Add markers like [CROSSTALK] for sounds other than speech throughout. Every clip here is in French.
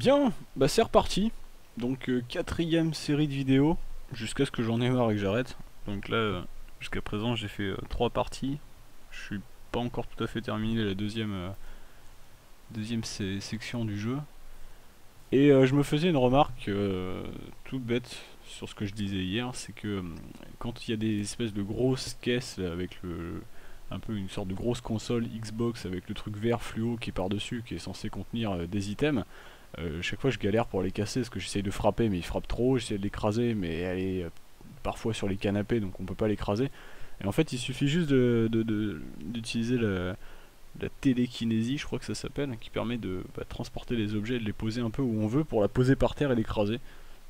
Bien, bah c'est reparti. Donc euh, quatrième série de vidéos, jusqu'à ce que j'en ai marre et que j'arrête. Donc là, euh, jusqu'à présent j'ai fait euh, trois parties. Je suis pas encore tout à fait terminé la deuxième, deuxième se- section du jeu. Et je me faisais une remarque toute bête sur ce que je disais hier, c'est que quand il y a des espèces de grosses caisses avec le un peu une sorte de grosse console Xbox avec le truc vert fluo qui est par-dessus, qui est censé contenir des items, euh, chaque fois je galère pour les casser parce que j'essaye de frapper mais il frappe trop, j'essaie de l'écraser mais elle est euh, parfois sur les canapés donc on peut pas l'écraser. Et en fait il suffit juste d'utiliser la, télékinésie, je crois que ça s'appelle, qui permet de bah, transporter les objets et de les poser un peu où on veut pour la poser par terre et l'écraser.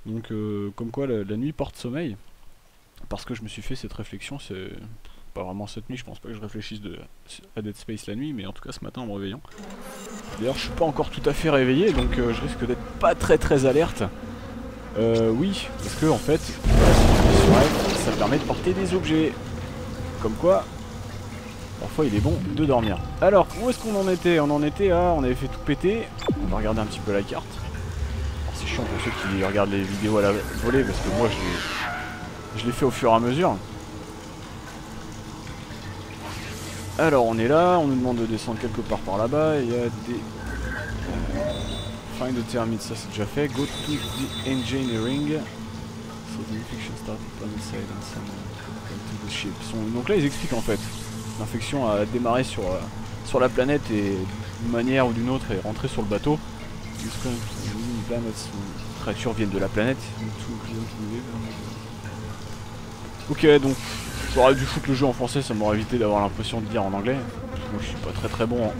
Donc euh, comme quoi la, nuit porte sommeil. Parce que je me suis fait cette réflexion, pas vraiment cette nuit, je pense pas que je réfléchisse à Dead Space la nuit, mais en tout cas ce matin en me réveillant. D'ailleurs je suis pas encore tout à fait réveillé, donc euh, je risque d'être pas très très alerte. Euh, oui, parce que en fait, ça permet de porter des objets. Comme quoi, parfois il est bon de dormir. Alors, où est-ce qu'on en était? On en était à, on avait fait tout péter. On va regarder un petit peu la carte. C'est chiant pour ceux qui regardent les vidéos à la volée, parce que moi je l'ai fait au fur et à mesure. Alors on est là, on nous demande de descendre quelque part par là-bas, il y a des... Find the termite, ça c'est déjà fait. Go to the engineering. So the infection started planet side and some to the ship. Donc là ils expliquent en fait. L'infection a démarré sur, euh, sur la planète et d'une manière ou d'une autre est rentrée sur le bateau. Les créatures viennent de la planète. Ok donc J'aurais dû foutre le jeu en français, ça m'aurait évité d'avoir l'impression de dire en anglais. Moi je suis pas très très bon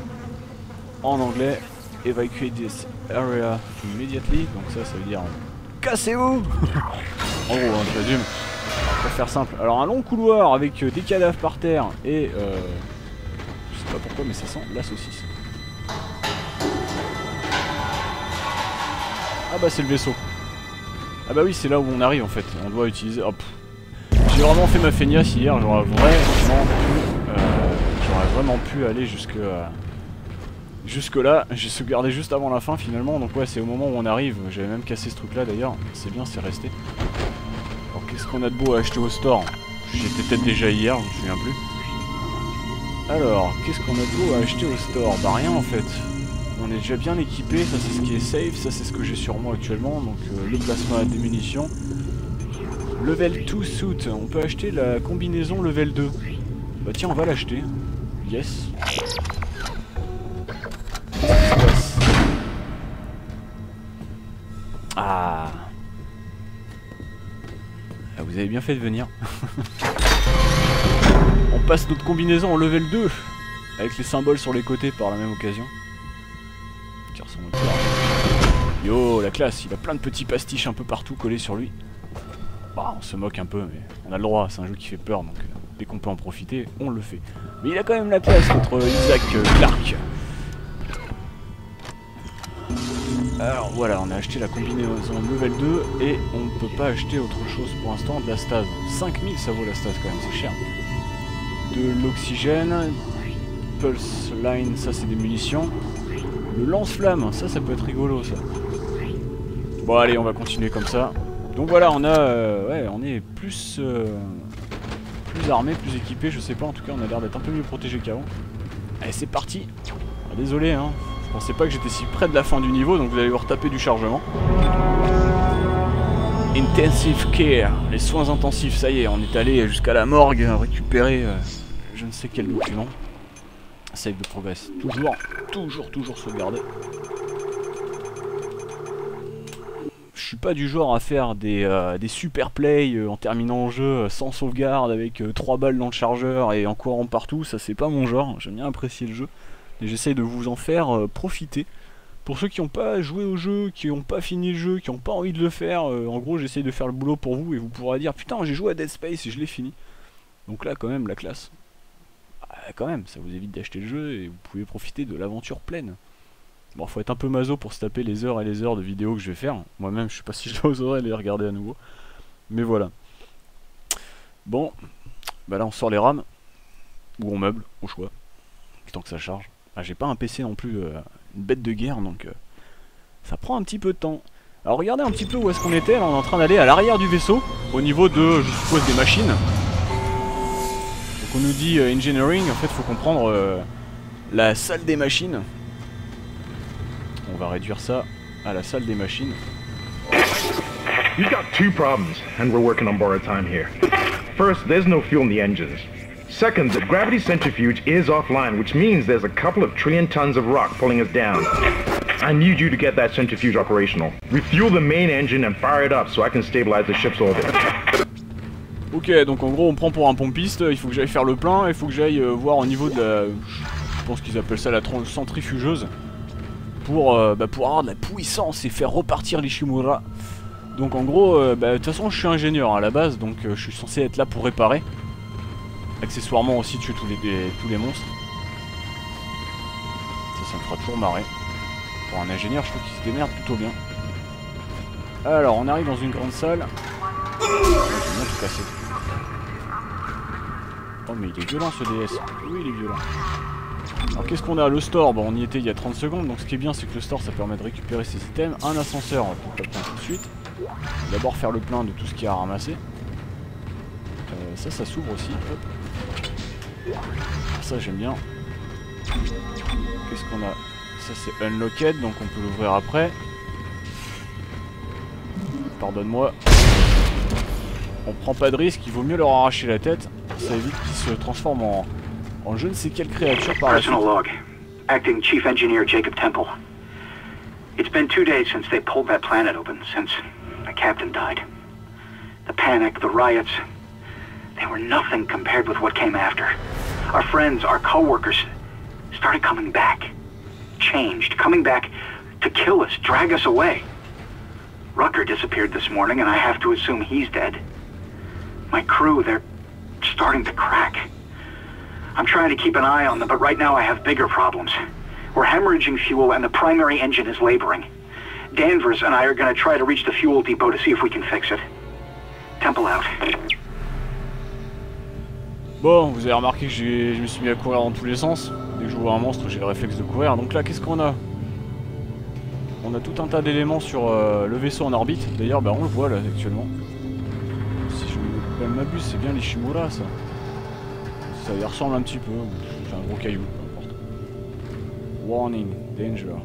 en, anglais. Evacuate this area immediately. Donc ça, ça veut dire cassez-vous [LAUGHS] En gros, hein, je résume. Faire simple. Alors un long couloir avec euh, des cadavres par terre et euh, je sais pas pourquoi mais ça sent la saucisse. Ah bah c'est le vaisseau. Ah bah oui c'est là où on arrive en fait. On doit utiliser. Hop. J'ai vraiment fait ma feignasse hier, j'aurais vraiment pu, euh, j'aurais vraiment pu aller jusque, euh, jusque là. J'ai sauvegardé juste avant la fin finalement, donc ouais c'est au moment où on arrive. J'avais même cassé ce truc là d'ailleurs, c'est bien, c'est resté. Alors qu'est-ce qu'on a de beau à acheter au store? J'y étais peut-être déjà hier, je me souviens plus. Alors, qu'est-ce qu'on a de beau à acheter au store? Bah rien en fait. On est déjà bien équipé, ça c'est ce qui est safe, ça c'est ce que j'ai sur moi actuellement, donc euh, le plasma des munitions. Level 2 suit, on peut acheter la combinaison level 2. Bah tiens, on va l'acheter. Yes. Ah. Ah, Vous avez bien fait de venir. [LAUGHS] on passe notre combinaison en level 2. Avec les symboles sur les côtés par la même occasion. Yo, la classe, il a plein de petits pastiches un peu partout collés sur lui. Bah, on se moque un peu, mais on a le droit, c'est un jeu qui fait peur, donc euh, dès qu'on peut en profiter, on le fait. Mais il a quand même la classe, notre Isaac euh, Clarke. Alors voilà, on a acheté la combinaison level 2 et on ne peut pas acheter autre chose pour l'instant de la stase. 5000 ça vaut la stase quand même, c'est cher. De l'oxygène, pulse line, ça c'est des munitions. Le lance-flamme, ça ça peut être rigolo ça. Bon allez, on va continuer comme ça. Donc voilà, on a, euh, ouais, on est plus, euh, plus armé, plus équipé. Je sais pas, en tout cas, on a l'air d'être un peu mieux protégé qu'avant. Allez, c'est parti. Ah, désolé, hein. Je pensais pas que j'étais si près de la fin du niveau, donc vous allez voir taper du chargement. Intensive care, les soins intensifs. Ça y est, on est allé jusqu'à la morgue récupérer euh, je ne sais quel document. Save de progress. Toujours, toujours, toujours sauvegardé. Suis pas du genre à faire des, euh, super plays euh, en terminant le jeu euh, sans sauvegarde avec 3 balles dans le chargeur et en courant partout, ça c'est pas mon genre, j'aime bien apprécier le jeu et j'essaye de vous en faire euh, profiter. Pour ceux qui n'ont pas joué au jeu, qui n'ont pas fini le jeu, qui n'ont pas envie de le faire, euh, en gros j'essaye de faire le boulot pour vous et vous pourrez dire putain j'ai joué à Dead Space et je l'ai fini. Donc là quand même la classe. Ah, quand même, ça vous évite d'acheter le jeu et vous pouvez profiter de l'aventure pleine. Bon, faut être un peu maso pour se taper les heures et les heures de vidéos que je vais faire. Moi-même, je sais pas [LAUGHS] si je oserais les regarder à nouveau. Mais voilà. Bon, bah là on sort les rames. Ou on meuble, au choix. Tant que ça charge. Ah, j'ai pas un PC non plus, euh, une bête de guerre, donc... euh, ça prend un petit peu de temps. Alors regardez un petit peu où est-ce qu'on était, là on est en train d'aller à l'arrière du vaisseau, au niveau de, je suppose, des machines. Donc on nous dit euh, engineering, en fait faut comprendre la salle des machines. On va réduire ça à la salle des machines. You've got two problems, and we're working on borrowed time here. First, there's no fuel in the engines. Second, the gravity centrifuge is offline, which means there's a couple of trillion tons of rock pulling us down. I need you to get that centrifuge operational. Refuel the main engine and fire it up so I can stabilize the ship's orbit. Ok, donc en gros on prend pour un pompiste, il faut que j'aille faire le plein, il faut que j'aille euh, voir au niveau de la... Je pense qu'ils appellent ça la centrifugeuse. Pour, euh, bah, pour avoir de la puissance et faire repartir l'Ishimura. Donc en gros, euh, bah, de toute façon je suis ingénieur à la base, donc euh, je suis censé être là pour réparer. Accessoirement aussi tuer tous les, tous les monstres. Ça, ça me fera toujours marrer. Pour un ingénieur, je trouve qu'il se démerde plutôt bien. Alors, on arrive dans une grande salle. Oh mais il est violent ce DS. Oui il est violent. Alors qu'est-ce qu'on a Le store, bon on y était il y a 30 secondes, donc ce qui est bien c'est que le store ça permet de récupérer ses items. Un ascenseur, on va le plein tout de suite. D'abord faire le plein de tout ce qu'il y a à ramasser. Euh, ça, ça s'ouvre aussi. Ça j'aime bien. Qu'est-ce qu'on a Ça c'est unlocked, donc on peut l'ouvrir après. Pardonne-moi. On prend pas de risque, il vaut mieux leur arracher la tête. Ça évite qu'ils se transforment en, en je ne sais quelle créature par la suite. Personal log. Acting Chief Engineer Jacob Temple. It's been two days since they pulled that planet open, since the captain died. The panic, the riots, they were nothing compared with what came after. Our friends, our co-workers, started coming back. Changed, coming back to kill us, drag us away. Rucker disappeared this morning, and I have to assume he's dead. My crew, they're starting to crack. I'm trying to keep an eye on them, but right now I have bigger problems. We're hemorrhaging fuel and the primary engine is laboring. Danvers and I are going to try to reach the fuel depot to see if we can fix it. Temple out. Bon, vous avez remarqué que je me suis mis à courir dans tous les sens. Dès que je vois un monstre, j'ai le réflexe de courir. Donc là, qu'est-ce qu'on a? On a tout un tas d'éléments sur euh, le vaisseau en orbite. D'ailleurs, bah, on le voit là actuellement. Si je ne m'abuse, c'est bien les Shimura ça. Ça y ressemble un petit peu. C'est un gros caillou, peu importe. Warning, danger.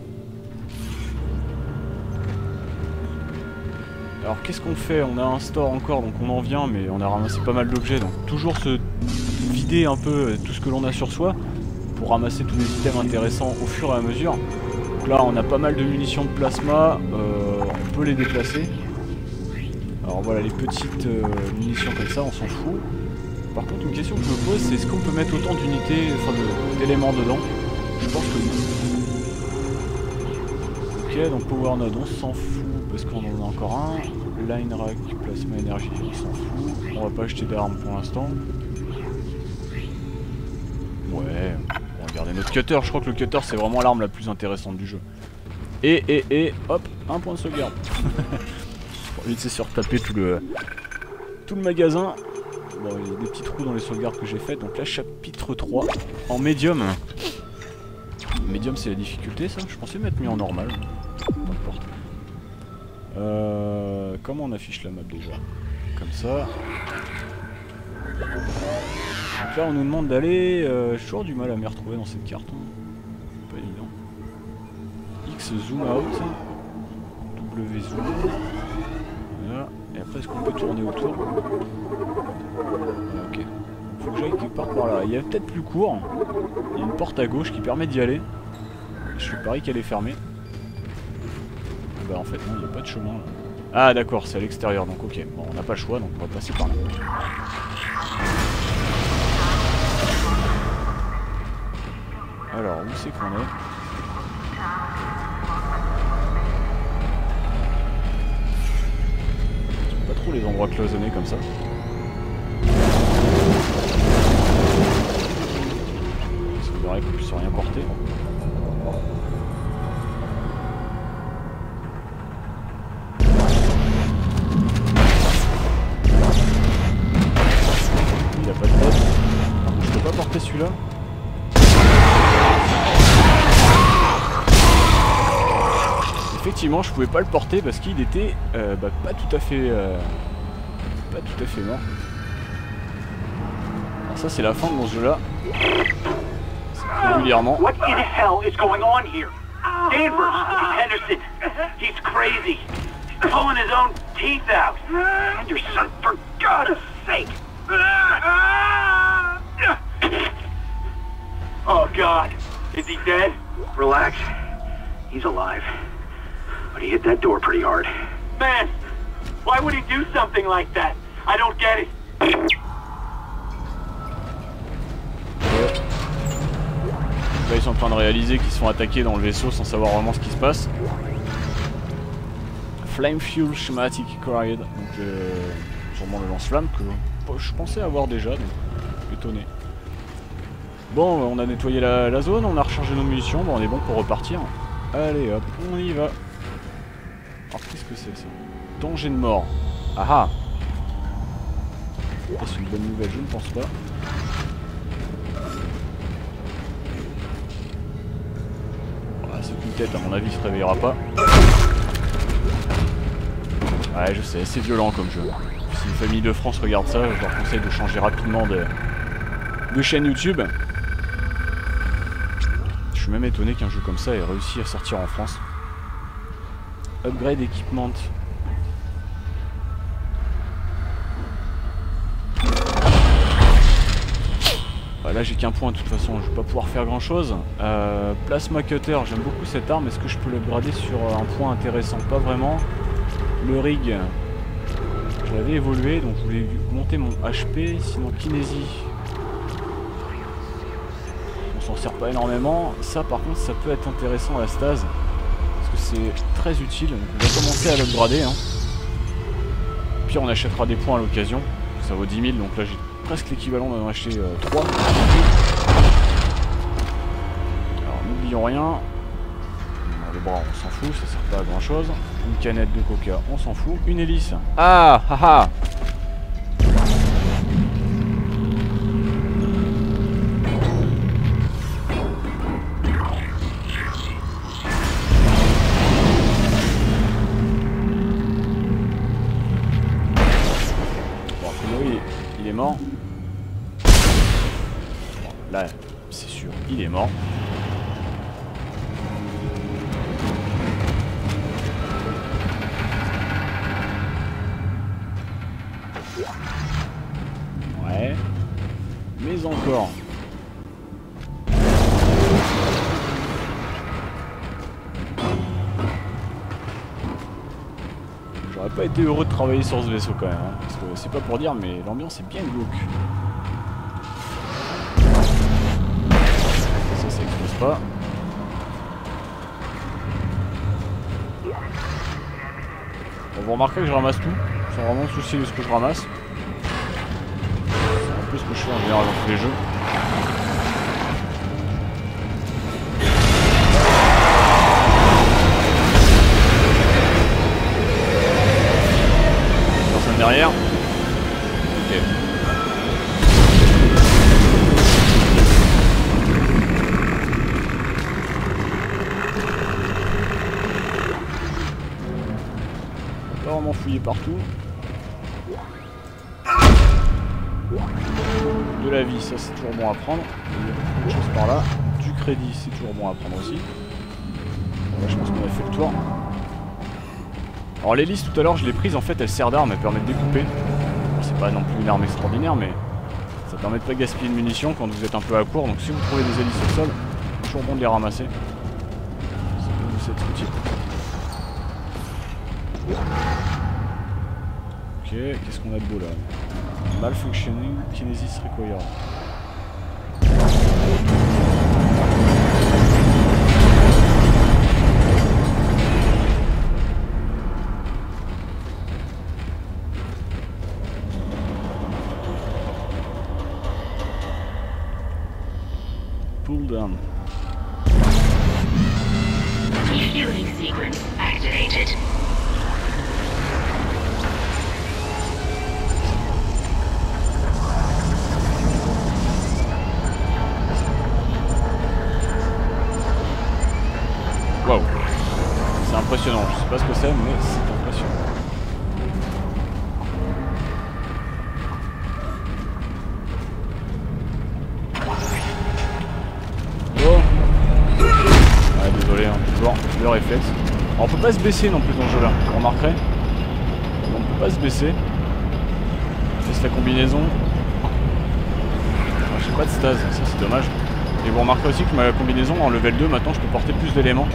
Alors qu'est-ce qu'on fait? On a un store encore, donc on en vient, mais on a ramassé pas mal d'objets, donc toujours se vider un peu euh, tout ce que l'on a sur soi pour ramasser tous les items intéressants au fur et à mesure. Donc là, on a pas mal de munitions de plasma, euh, on peut les déplacer. Alors voilà, les petites euh, munitions comme ça, on s'en fout. Par contre, une question que je me pose, c'est est-ce qu'on peut mettre autant d'unités, enfin d'éléments dedans? Je pense que non. Ok, donc Power Node, on s'en fout parce qu'on en a encore un. Line Rack, Plasma Énergie, on s'en fout. On va pas acheter d'armes pour l'instant. Ouais, on va regarder notre cutter. Je crois que le cutter c'est vraiment l'arme la plus intéressante du jeu. Et, et, et, hop, un point de sauvegarde. [LAUGHS] De se surtaper tout le, tout le magasin. Bon, il y a des petits trous dans les sauvegardes que j'ai faites. Donc là, chapitre 3 en médium. Médium, c'est la difficulté, ça Je pensais m'être mis en normal. Peu importe. Euh, comment on affiche la map déjà? Comme ça. Donc là, on nous demande d'aller. euh, J'ai toujours du mal à m'y retrouver dans cette carte. hein. Pas évident. X zoom out. W zoom. Voilà. Et après, est-ce qu'on peut tourner autour? Ah, Ok. Faut que j'aille quelque part par là. Il y a peut-être plus court. Il y a une porte à gauche qui permet d'y aller. Je suis parie qu'elle est fermée. Bah en fait non, il n'y a pas de chemin là. Ah d'accord, c'est à l'extérieur donc ok. Bon, on n'a pas le choix donc on va passer par là. Alors, où c'est qu'on est? Les endroits cloisonnés comme ça. Il semblerait qu'on puisse rien porter. Effectivement je pouvais pas le porter parce qu'il était euh, bah, pas tout à fait euh, pas tout à fait mort. Ça c'est la fin de ce jeu là. Régulièrement. Oh God, is he dead? Relax. He's alive. But he hit that door pretty hard. Man, why would he do something like that? I don't get it. Là ils sont en train de réaliser qu'ils se font attaquer dans le vaisseau sans savoir vraiment ce qui se passe. Flame Fuel Schematic Acquired, donc euh, sûrement le lance-flamme que je pensais avoir déjà, donc étonné. Bon, on a nettoyé la, la zone, on a rechargé nos munitions, bon on est bon pour repartir. Allez hop, on y va. Alors qu'est-ce que c'est ça Danger de mort. Ah ah C'est une bonne nouvelle, je ne pense pas. Ah, c'est une tête, à mon avis, se réveillera pas. Ouais, je sais, c'est violent comme jeu. Si une famille de France regarde ça, je leur conseille de changer rapidement de, de chaîne YouTube. Je suis même étonné qu'un jeu comme ça ait réussi à sortir en France. Upgrade Equipment. Bah, là j'ai qu'un point de toute façon, je vais pas pouvoir faire grand chose. Euh, plasma Cutter, j'aime beaucoup cette arme, est-ce que je peux l'upgrader sur euh, un point intéressant? Pas vraiment. Le rig, j'avais évolué, donc je voulais monter mon HP, sinon kinésie. On s'en sert pas énormément. Ça par contre ça peut être intéressant à la stase. C'est très utile. On va commencer à l'upgrader. Hein. Puis on achètera des points à l'occasion. Ça vaut 10 000, donc là j'ai presque l'équivalent d'en acheter euh, 3. Alors n'oublions rien. Le bras on s'en fout, ça sert pas à grand chose. Une canette de coca, on s'en fout. Une hélice. Ah haha pas été heureux de travailler sur ce vaisseau quand même. hein, parce que c'est pas pour dire, mais l'ambiance est bien glauque. Ça, ça explose pas. Vous remarquerez que je ramasse tout, sans vraiment me soucier de ce que je ramasse. C'est un peu ce que je fais en général dans tous les jeux. Derrière Ok. Pas vraiment fouiller partout. De la vie, ça c'est toujours bon à prendre. Quelque chose par là. Du crédit, c'est toujours bon à prendre aussi. Là, je pense qu'on a fait le tour. Alors l'hélice tout à l'heure je l'ai prise en fait elle sert d'arme, elle permet de découper. C'est pas non plus une arme extraordinaire mais ça permet de pas gaspiller de munitions quand vous êtes un peu à court donc si vous trouvez des hélices au sol, c'est toujours bon de les ramasser. Ça peut vous être utile. Ok, qu'est-ce qu'on a de beau là? Malfunctioning Kinesis Required. Pas se baisser non plus dans ce jeu là, vous remarquerez. On peut pas se baisser. C'est la combinaison. Ah, J'ai pas de stase, ça c'est dommage. Et vous remarquerez aussi que ma combinaison en level 2 maintenant je peux porter plus d'éléments.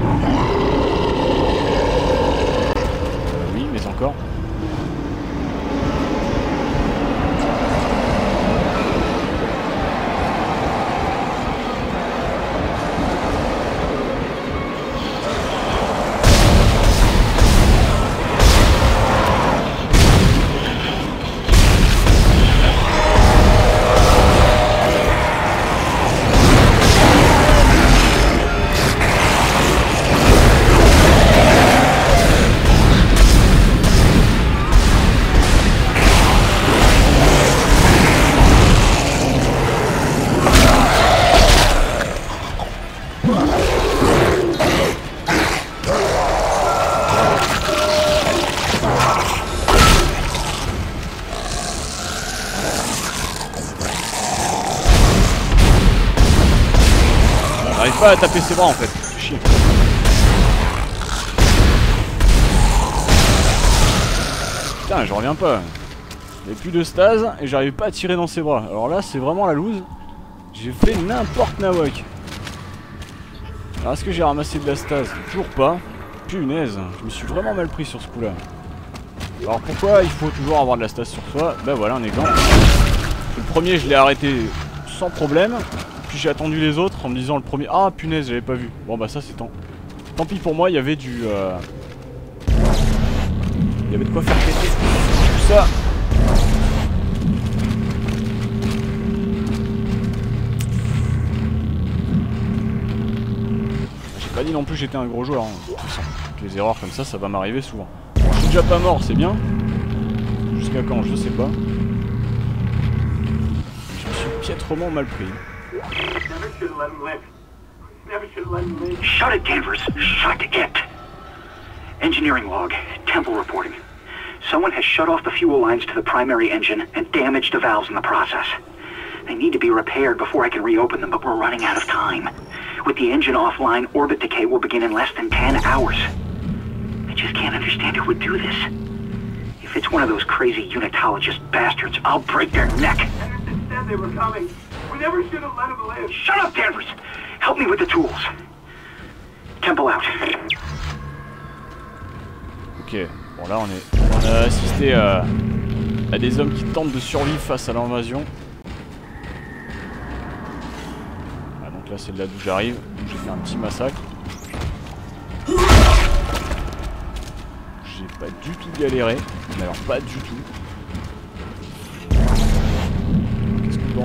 À taper ses bras en fait. Chier. Putain, je reviens pas. Il plus de stase et j'arrive pas à tirer dans ses bras. Alors là, c'est vraiment la loose. J'ai fait n'importe nawak. Alors est-ce que j'ai ramassé de la stase? Toujours pas. Punaise, je me suis vraiment mal pris sur ce coup-là. Alors pourquoi il faut toujours avoir de la stase sur soi? Ben voilà un exemple. Le premier, je l'ai arrêté sans problème. Puis j'ai attendu les autres en me disant le premier Ah punaise j'avais pas vu. Bon bah ça c'est tant. Tant pis pour moi il y avait du euh... Il y avait de quoi faire péter Tout ça. J'ai pas dit non plus j'étais un gros joueur hein. Avec les erreurs comme ça ça va m'arriver souvent. Bon, Je suis déjà pas mort c'est bien. Jusqu'à quand je sais pas. Je me suis piètrement mal pris Never should have let him live. Never should let him live. Shut it, Danvers. Shut it. Engineering log. Temple reporting. Someone has shut off the fuel lines to the primary engine and damaged the valves in the process. They need to be repaired before I can reopen them, but we're running out of time. With the engine offline, orbit decay will begin in less than 10 hours. I just can't understand who would do this. If it's one of those crazy unitologist bastards, I'll break their neck. Anderson they were coming. We never should have let him live. Shut up, Danvers! Help me with the tools. Temple out. Ok, bon là on est. On a assisté à, des hommes qui tentent de survivre face à l'invasion. Ah, donc là c'est là d'où j'arrive. Donc J'ai fait un petit massacre. J'ai pas du tout galéré. Mais alors pas du tout.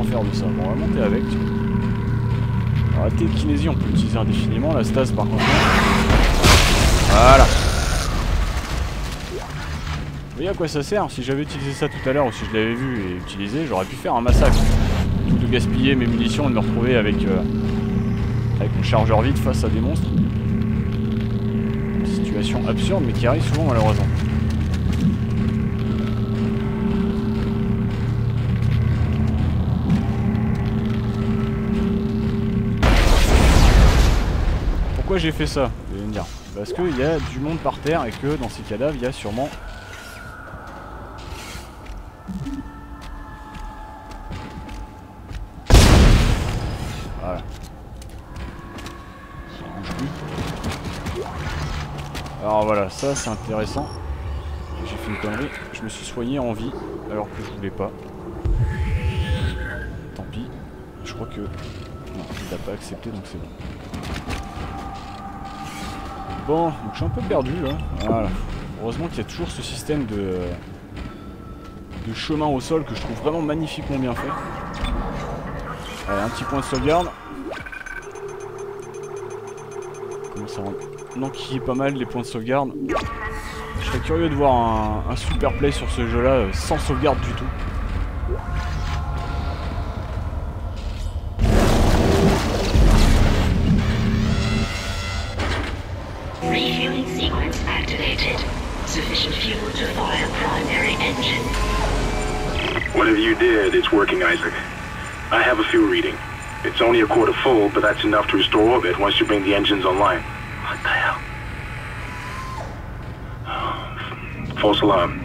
Faire de ça on va monter avec. Alors, la télékinésie, on peut l'utiliser indéfiniment. La stase, par contre. Voilà. Vous voyez à quoi ça sert Si j'avais utilisé ça tout à l'heure ou si je l'avais vu et utilisé, j'aurais pu faire un massacre. Tout de gaspiller mes munitions et de me retrouver avec, euh, avec mon chargeur vide face à des monstres. Situation absurde mais qui arrive souvent malheureusement. J'ai fait ça Vous allez me dire. Parce qu'il y a du monde par terre et que dans ces cadavres il y a sûrement Voilà. Alors voilà, ça c'est intéressant. J'ai fait une connerie. Je me suis soigné en vie alors que je voulais pas. Tant pis. Je crois que... Non, il n'a pas accepté donc c'est bon. Bon, donc je suis un peu perdu là. Voilà. Heureusement qu'il y a toujours ce système de... de chemin au sol que je trouve vraiment magnifiquement bien fait. Allez, un petit point de sauvegarde. Comment ça est pas mal les points de sauvegarde. Je serais curieux de voir un, un super play sur ce jeu là euh, sans sauvegarde du tout. Working, Isaac. I have a fuel reading. It's only a quarter full, but that's enough to restore orbit once you bring the engines online. What the hell? False alarm.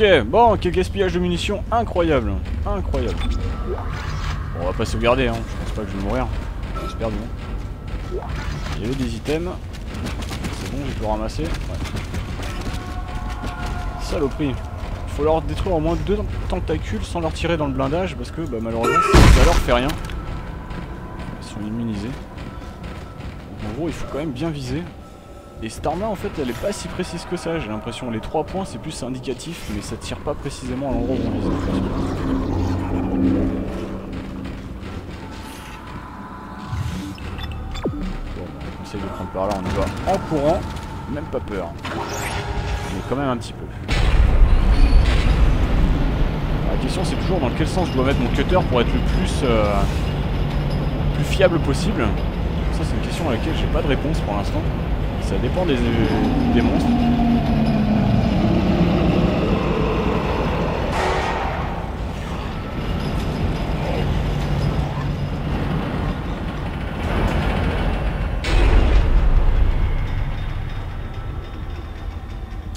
Ok, bon, quel gaspillage de munitions incroyable. Incroyable. Bon, on va pas sauvegarder, hein. je pense pas que je vais mourir. J'espère du moins. Il y avait des items. C'est bon, j'ai tout ramassé. Ouais. Saloperie. Il faut leur détruire au moins deux tentacules sans leur tirer dans le blindage parce que bah, malheureusement ça leur fait rien. Ils sont immunisés. Donc, en gros, il faut quand même bien viser. Et cette arme là en fait elle est pas si précise que ça, j'ai l'impression. Les 3 points c'est plus indicatif, mais ça tire pas précisément à l'endroit où on vise. Bon, on essaye de prendre par là, on y va en courant, même pas peur. Mais quand même un petit peu. La question c'est toujours dans quel sens je dois mettre mon cutter pour être le plus, euh, plus fiable possible. Ça c'est une question à laquelle j'ai pas de réponse pour l'instant. Ça dépend des, monstres.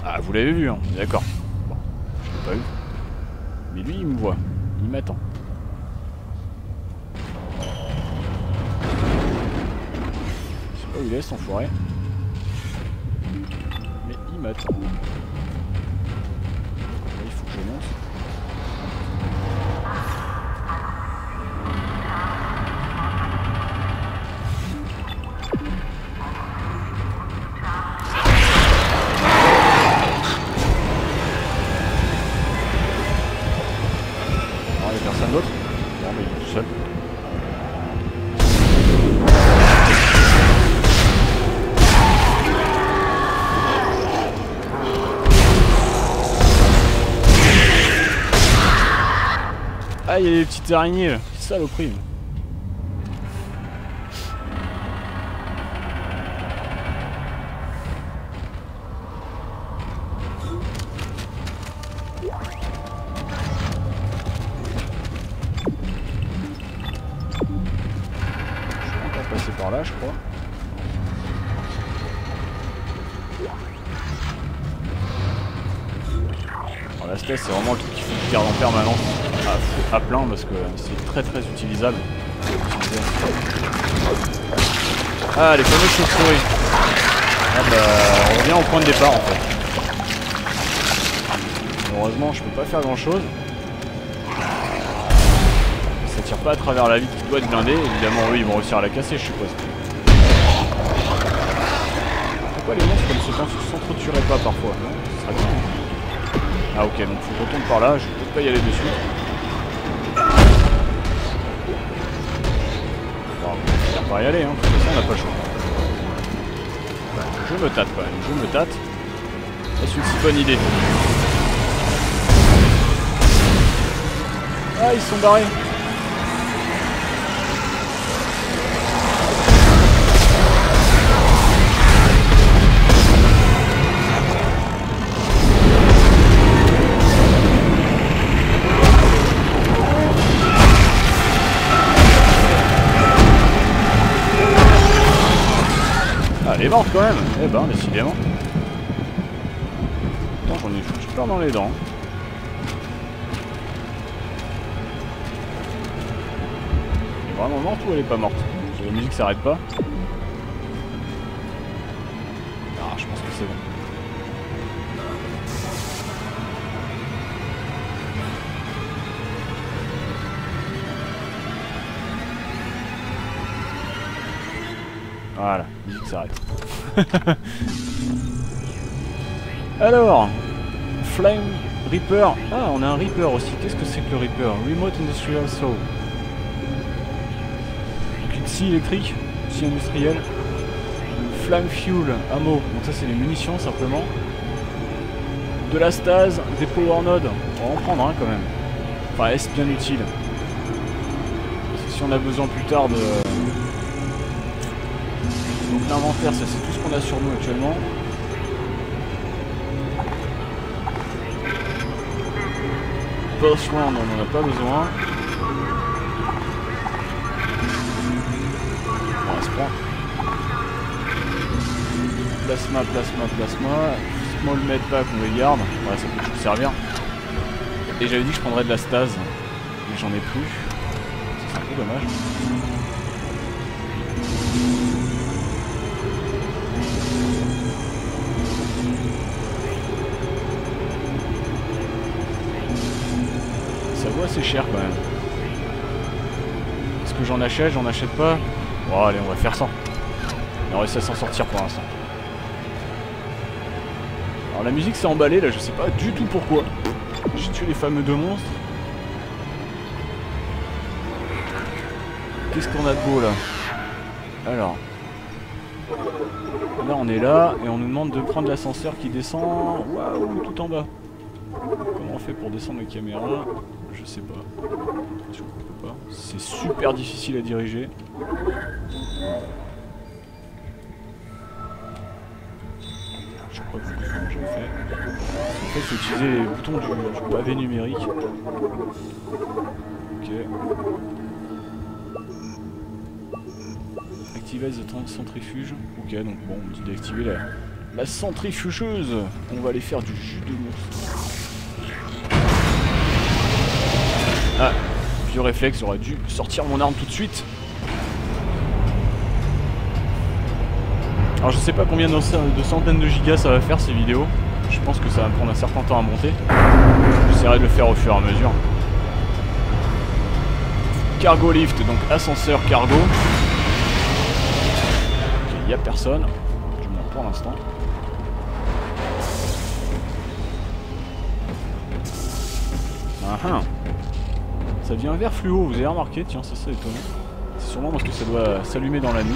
Ah, vous l'avez vu, hein, d'accord. Bon, je l'ai pas vu. Mais lui, il me voit. Il m'attend. Je sais pas où il est, cet enfoiré. Mais Il y a des petites araignées là. Saloperie. Je vais encore passer par là, je crois. La stèle, c'est vraiment le truc qu'il faut que je garde en permanence à, plein parce que c'est très très utilisable. Ah, les fameuses chauves-souris. Ah bah, on revient au point de départ en fait. Heureusement, je peux pas faire grand chose. Ça tire pas à travers la vitre qui doit être blindée. Évidemment, eux ils vont réussir à la casser, je suppose. Pourquoi les monstres comme ce temps ne s'entretueraient pas parfois. Ah ok, donc faut je retourne par là, je peut-être pas y aller dessus. Va finir par y aller, hein. de toute façon on n'a pas le choix. Je me tâte quand même, je me tâte. Est-ce une si bonne idée Ah, ils sont barrés quand même Eh ben, décidément. Attends, j'en ai foutu plein dans les dents. Elle est vraiment morte ou elle est pas morte La musique s'arrête pas. Ah, je pense que c'est bon. Voilà, [LAUGHS] Alors, Flame Reaper. Ah, on a un Reaper aussi. Qu'est-ce que c'est que le Reaper? Remote Industrial Saw. Scie électrique, scie industrielle. Flame Fuel, ammo. Donc ça c'est les munitions simplement. De la stase, des power nodes. On va en prendre quand même. Enfin, est-ce bien utile? Si on a besoin plus tard de... Donc l'inventaire, ça c'est tout ce qu'on a sur nous actuellement. Round, on n'en a pas besoin. On se prend. Plasma, plasma, plasma. Small medpack, on les garde. Ouais, ça peut toujours servir. Et j'avais dit que je prendrais de la stase, mais j'en ai plus. C'est un dommage. Assez cher quand même. Est-ce que j'en achète J'en achète pas Bon allez on va faire ça. On réussi à s'en sortir pour l'instant. Alors la musique s'est emballée là, je sais pas du tout pourquoi. J'ai tué les fameux deux monstres. Qu'est-ce qu'on a de beau là? Alors. Là on est là et on nous demande de prendre l'ascenseur qui descend. Waouh, tout en bas. Comment on fait pour descendre la caméra Je sais pas. Pas. C'est super difficile à diriger. Je crois que j'ai fait. En fait, faut utiliser les boutons du, du pavé numérique. Ok. Activate the centrifuge. Ok, donc bon, on me dit d'activer la, la centrifugeuse. On va aller faire du jus de monstre. Ah, vieux réflexe, j'aurais dû sortir mon arme tout de suite. Alors je sais pas combien de, centaines de gigas ça va faire ces vidéos. Je pense que ça va prendre un certain temps à monter. J'essaierai de le faire au fur et à mesure. Cargo lift, donc ascenseur cargo. Il n'y a personne. Du moins pour l'instant. Ah ah. Ça devient vert fluo, vous avez remarqué? Tiens, c'est ça étonnant. C'est sûrement parce que ça doit s'allumer dans la nuit.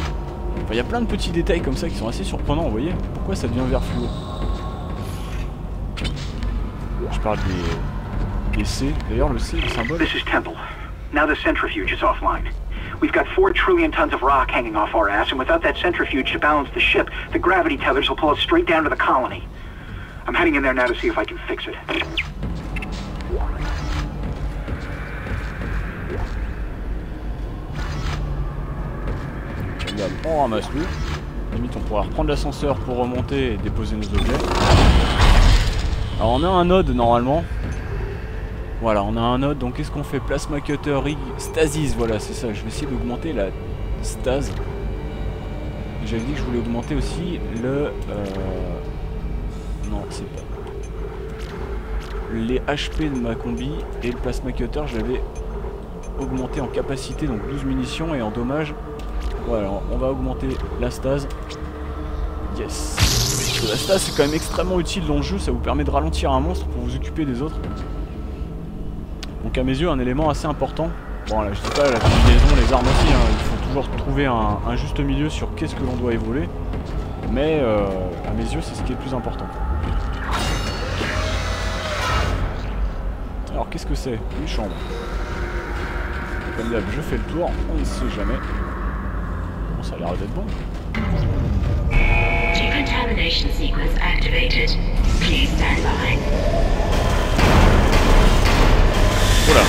Enfin, il y a plein de petits détails comme ça qui sont assez surprenants, vous voyez Pourquoi ça devient vert fluo? Je parle des, des C. D'ailleurs, le C, le symbole... This is Temple. Now the centrifuge is offline. We've got four trillion tons of rock hanging off our ass, and without that centrifuge to balance the ship, the gravity tethers will pull us straight down to the colony. I'm heading in there now to see if I can fix it. On ramasse tout. Limite, on pourra reprendre l'ascenseur pour remonter et déposer nos objets. Alors, on a un node normalement. Voilà, on a un node. Donc, qu'est-ce qu'on fait? Plasma cutter, rig, stasis. Voilà, c'est ça. Je vais essayer d'augmenter la stase. J'avais dit que je voulais augmenter aussi le. Euh... Non, c'est pas. Les HP de ma combi et le plasma cutter, j'avais augmenté en capacité, donc 12 munitions, et en dommage, on va augmenter la stase. Yes. La stase c'est quand même extrêmement utile dans le jeu, ça vous permet de ralentir un monstre pour vous occuper des autres. Donc à mes yeux un élément assez important. Bon là je sais pas, la combinaison, les armes aussi, hein, il faut toujours trouver un, un juste milieu sur qu'est-ce que l'on doit évoluer. Mais euh, à mes yeux c'est ce qui est le plus important. Alors qu'est-ce que c'est? Une chambre. Comme d'hab, je fais le tour, on ne sait jamais. Ça a l'air d'être bon. Decontamination sequence activated. Please stand by. Oula.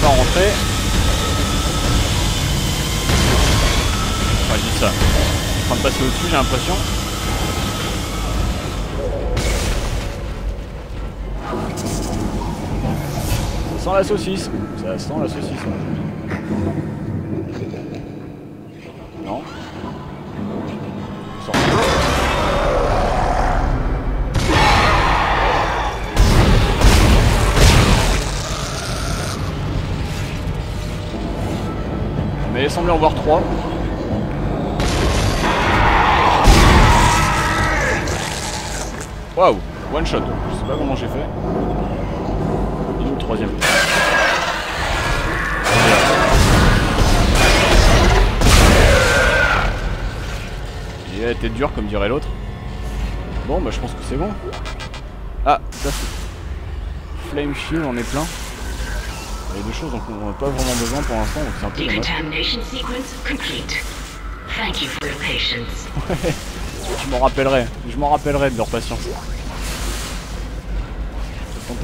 pas rentrer. Enfin, je dis ça. Je suis en train de passer au-dessus, j'ai l'impression. Sent la saucisse. Ça sent la saucisse. Non. Mais il semblait en voir trois. Waouh, one shot. Je sais pas comment j'ai fait. Il est où le troisième Il a été dur comme dirait l'autre. Bon bah je pense que c'est bon. Ah, ça c'est. Flame Shield, on est plein. Il y a des choses dont on n'a pas vraiment besoin pour l'instant, donc c'est un peu dommage. Decontamination sequence complete. Thank you for your patience. [LAUGHS] Je m'en rappellerai, je m'en rappellerai de leur patience.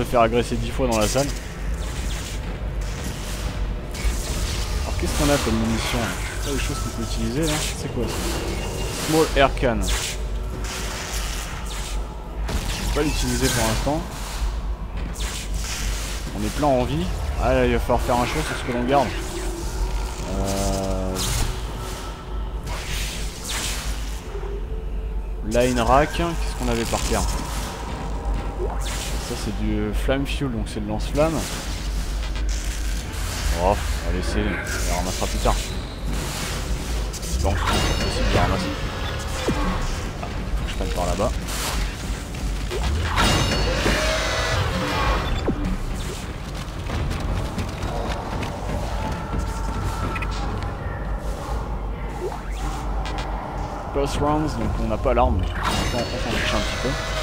Faire agresser dix fois dans la salle. Alors qu'est-ce qu'on a comme munitions là C'est des choses qu'on peut utiliser C'est quoi ça? Small air can. Je vais pas l'utiliser pour l'instant. On est plein en vie. Ah là, il va falloir faire un choix sur ce que l'on garde. Euh... Line rack, qu'est-ce qu'on avait par terre? Ça c'est du flame fuel, donc c'est le lance-flamme. Oh, on va laisser, on la ramassera plus tard. Bon, c'est possible de ramasser. Ah, je passe par là-bas. Close rounds, donc on n'a pas l'arme. On s'en fiche un petit peu.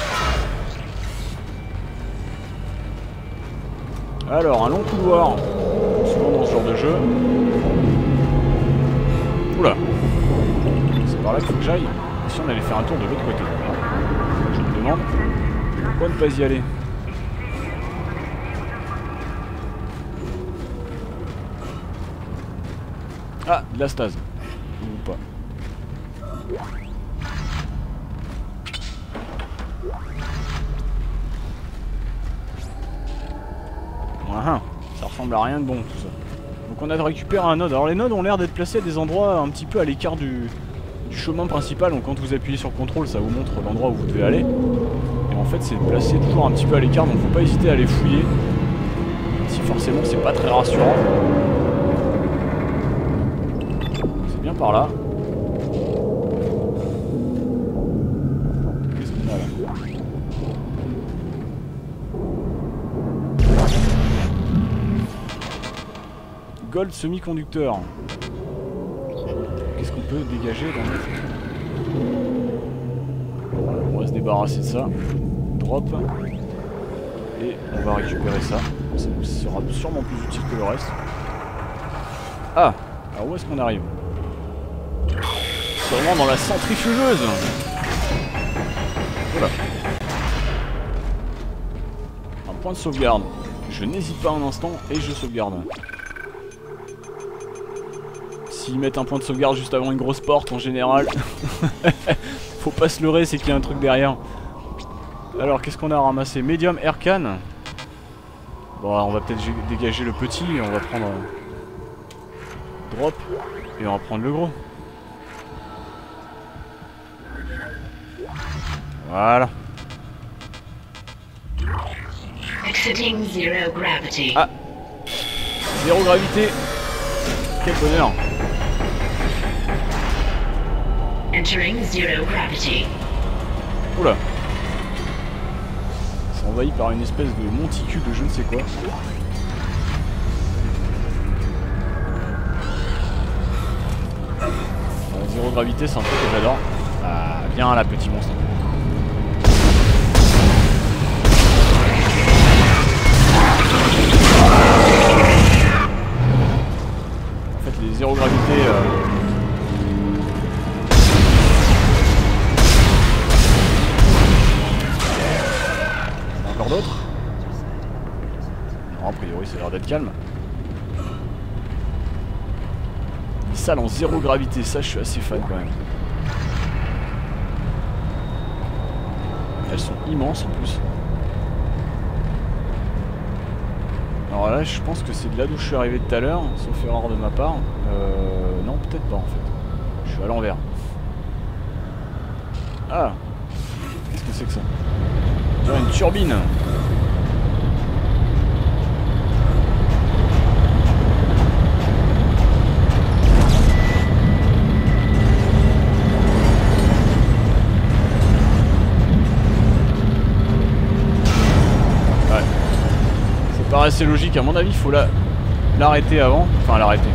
Alors, un long couloir, souvent dans ce genre de jeu. Oula C'est par là qu'il faut que j'aille. Si on allait faire un tour de l'autre côté? Je me demande pourquoi ne pas y aller. Ah, de la stase. Ressemble à rien de bon tout ça. Donc on a récupéré un node. Alors les nodes ont l'air d'être placés à des endroits un petit peu à l'écart du, chemin principal. Donc quand vous appuyez sur contrôle, ça vous montre l'endroit où vous devez aller. Et en fait c'est placé toujours un petit peu à l'écart, donc faut pas hésiter à aller fouiller. Si forcément c'est pas très rassurant. C'est bien par là. Semi-conducteur. Qu'est-ce qu'on peut dégager dans le... On va se débarrasser de ça. Drop. Et on va récupérer ça. Ça sera sûrement plus utile que le reste. Ah Alors où est-ce qu'on arrive? Sûrement dans la centrifugeuse Voilà. Un point de sauvegarde. Je n'hésite pas un instant et je sauvegarde. S'ils mettent un point de sauvegarde juste avant une grosse porte en général, [LAUGHS] faut pas se leurrer, c'est qu'il y a un truc derrière. Alors qu'est-ce qu'on a ramassé? Medium air can. Bon, on va peut-être dégager le petit et on va prendre euh, drop et on va prendre le gros. Voilà. Exiting zero gravity. Ah. Zéro gravité. Quel bonheur. Entering zero gravity. Oula. C'est envahi par une espèce de monticule de je ne sais quoi. Zéro gravité, c'est un truc que j'adore. Ah, viens là, petit monstre. En fait, les zéro gravité. euh, d'être calme. salles en zéro gravité, ça je suis assez fan quand même. Elles sont immenses en plus. Alors là, je pense que c'est de là d'où je suis arrivé tout à l'heure, sauf erreur de ma part. Euh, non, peut-être pas en fait. Je suis à l'envers. Ah Qu'est-ce que c'est que ça? Une turbine assez logique, à mon avis, il faut la- l'arrêter avant. Enfin, l'arrêter.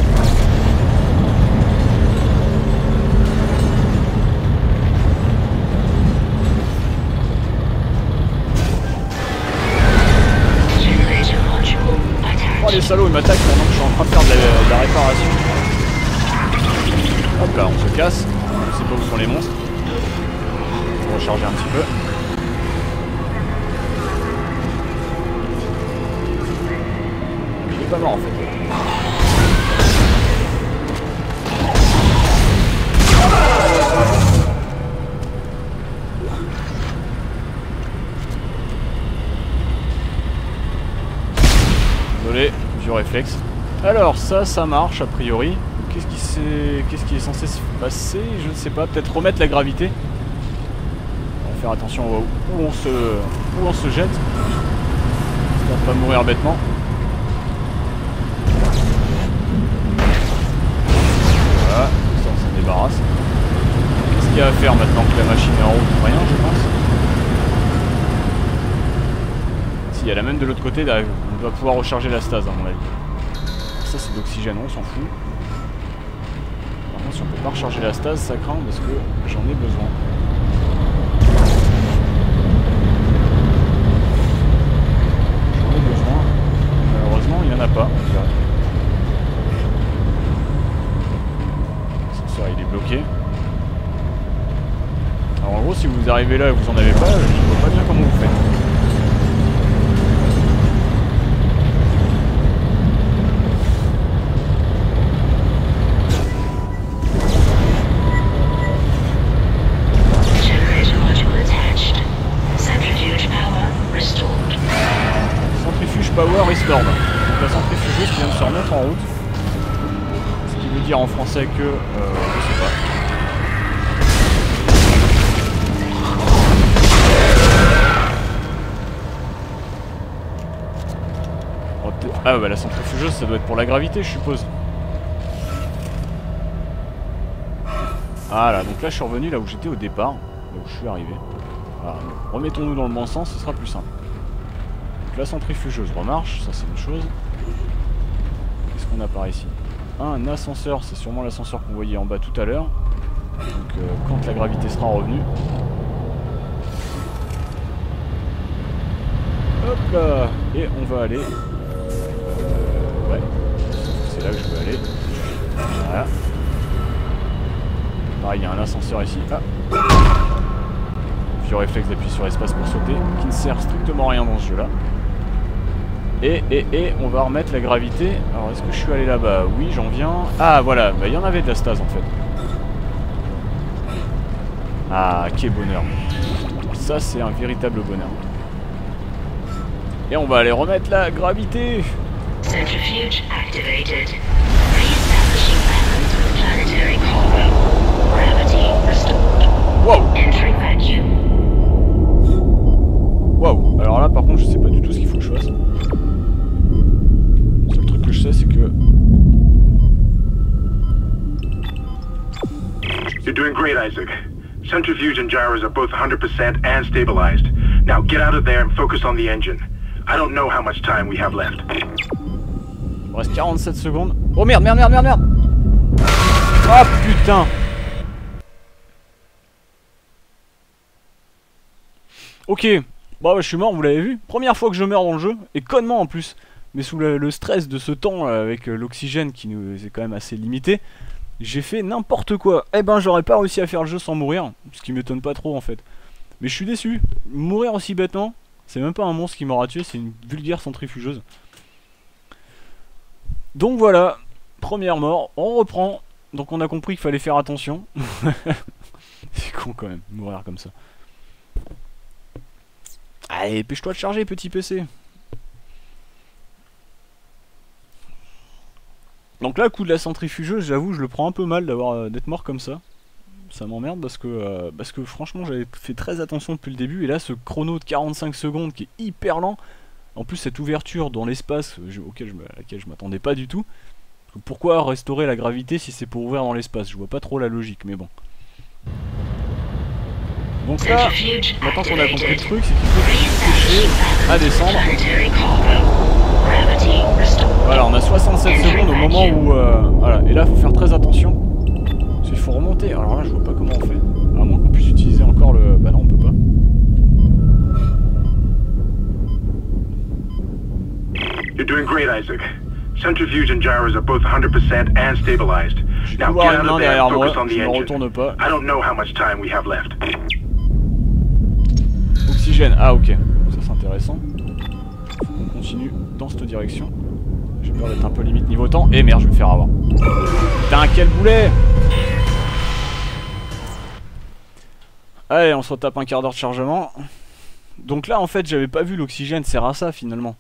Oh les salauds ils m'attaquent pendant que je suis en train de faire de la, réparation. Hop là on se casse. Je sais pas où sont les monstres. Faut recharger un petit peu. Pas mort en fait. Désolé, vieux réflexe. Alors ça, ça marche a priori. Qu'est-ce qui, est censé se passer? Je ne sais pas. Peut-être remettre la gravité. On va faire attention où, on se, où on se jette. Pour pas mourir bêtement. Qu'est-ce qu'il y a à faire maintenant que la machine est en route Rien je pense. Si, y a la même de l'autre côté, on doit pouvoir recharger la stase à mon avis. Ça c'est de l'oxygène, on s'en fout. Par contre si on peut pas recharger la stase, ça craint parce que j'en ai besoin. J'en ai besoin. Malheureusement il n'y en a pas. on dirait. L'ascenseur il est bloqué. Alors en gros si vous arrivez là et vous en avez pas, je vois pas bien comment vous faites. Centrifuge power restored. Donc la centrifugeuse qui vient de se remettre en route. Ce qui veut dire en français que... Euh, je sais pas. Ah bah la centrifugeuse ça doit être pour la gravité je suppose. Voilà, donc là je suis revenu là où j'étais au départ, là où je suis arrivé. Voilà, remettons-nous dans le bon sens, ce sera plus simple. Donc la centrifugeuse remarche, ça c'est une chose. Qu'est-ce qu'on a par ici? Un ascenseur, c'est sûrement l'ascenseur qu'on voyait en bas tout à l'heure. Donc euh, quand la gravité sera revenue. Hop là Et on va aller... Je veux aller. Voilà. Pareil, il y a un ascenseur ici. Ah Vieux réflexe d'appuyer sur espace pour sauter, qui ne sert strictement à rien dans ce jeu là. Et, et, et, on va remettre la gravité. Alors, est-ce que je suis allé là-bas? Oui, j'en viens. Ah, voilà, bah, il y en avait de la stase en fait. Ah, quel bonheur. Ça, c'est un véritable bonheur. Et on va aller remettre la gravité. Centrifuge activated. Re-establishing balance with planetary cargo. Gravity restored. Wow Entering vacuum. Waouh Alors là par contre je sais pas du tout ce qu'il faut que je fasse. Le seul truc que je sais c'est que... You're doing great, Isaac. Centrifuge and gyros are both 100% and stabilized. Now get out of there and focus on the engine. I don't know how much time we have left. Il me reste 47 secondes. Oh merde, merde, merde, merde, merde Ah putain Ok, bon bah, je suis mort, vous l'avez vu. Première fois que je meurs dans le jeu, et connement en plus. Mais sous le, le stress de ce temps là, avec euh, l'oxygène qui nous est quand même assez limité, j'ai fait n'importe quoi. Eh ben j'aurais pas réussi à faire le jeu sans mourir, ce qui m'étonne pas trop en fait. Mais je suis déçu. Mourir aussi bêtement, c'est même pas un monstre qui m'aura tué, c'est une vulgaire centrifugeuse. Donc voilà, première mort, on reprend. donc on a compris qu'il fallait faire attention. [LAUGHS] C'est con quand même, mourir comme ça. Allez, pêche-toi de charger, petit PC. Donc là, coup de la centrifugeuse, j'avoue, je le prends un peu mal d'avoir euh, d'être mort comme ça. Ça m'emmerde parce que euh, parce que franchement, j'avais fait très attention depuis le début et là, ce chrono de 45 secondes qui est hyper lent. En plus, cette ouverture dans l'espace auquel je, à laquelle je m'attendais pas du tout. Pourquoi restaurer la gravité si c'est pour ouvrir dans l'espace? Je vois pas trop la logique, mais bon. Donc là, maintenant qu'on a compris le truc, c'est qu'il faut à descendre. Voilà, on a 67 secondes au moment où... euh, voilà, et là, faut faire très attention. Parce qu'il faut remonter. Alors là, je vois pas comment on fait. À moins qu'on puisse utiliser encore le... Bah non, You're doing great, Isaac. Centrifuge and gyros are both 100% and stabilized. Now get out of there and focus on the engine. retourne pas. I don't know how much time we have left. Oxygène. Ah, ok. Ça, c'est intéressant. Qu'on continue dans cette direction. J'ai peur d'être un peu limite niveau temps. Et merde, je vais me faire avoir. Putain, quel boulet Allez, on se retape un quart d'heure de chargement. Donc là, en fait, j'avais pas vu l'oxygène sert à ça, finalement.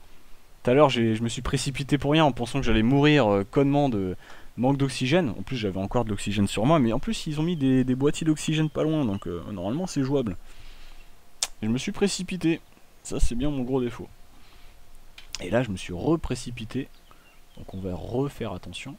Tout à l'heure, je me suis précipité pour rien en pensant que j'allais mourir euh, connement de manque d'oxygène. En plus, j'avais encore de l'oxygène sur moi, mais en plus, ils ont mis des, des boîtiers d'oxygène pas loin, donc euh, normalement, c'est jouable. Et je me suis précipité. Ça, c'est bien mon gros défaut. Et là, je me suis reprécipité. Donc, on va refaire attention.